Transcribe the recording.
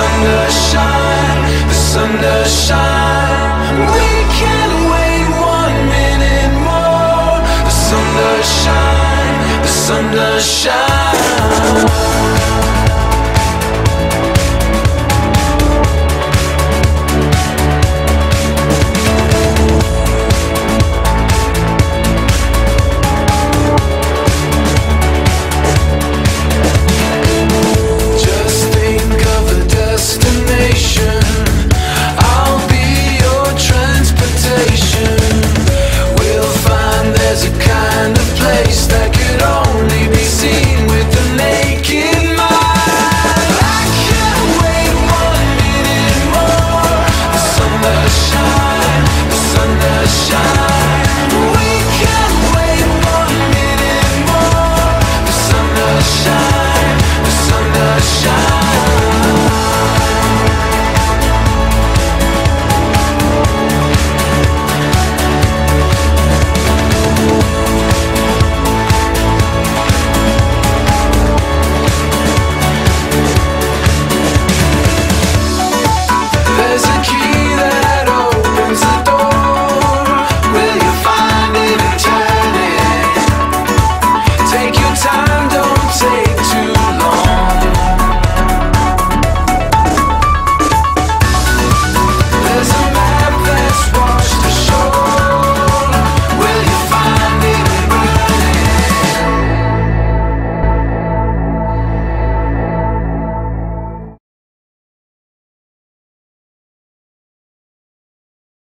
sun does shine, the sun does shine. We can wait one minute more. The sun does shine, the sun does shine. Will